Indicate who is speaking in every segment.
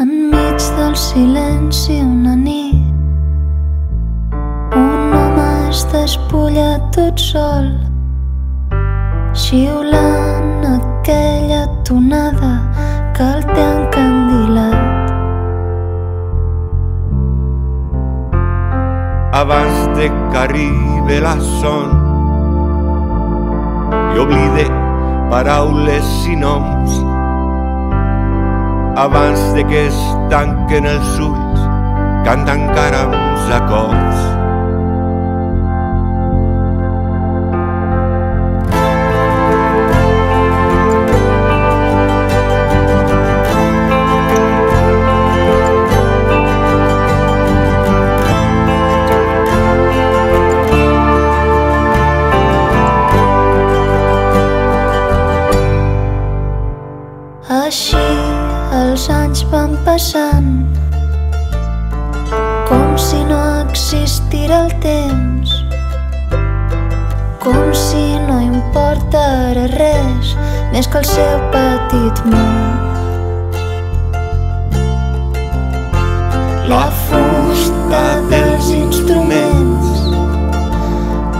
Speaker 1: Enmig del silenci una nit Un home es despulla tot sol Xiulant aquella tonada que el té encandilat.
Speaker 2: Abans de que arribi la son i oblide paraules i noms abans de que es tanquen els ulls canta encara uns acords.
Speaker 1: Així els anys van passant com si no existira el temps com si no importa ara res més que el seu petit món.
Speaker 2: La fusta dels instruments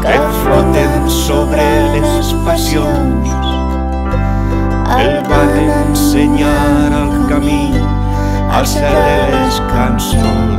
Speaker 2: que floten sobre les passions el van ensenyar el camí al cel de les cançons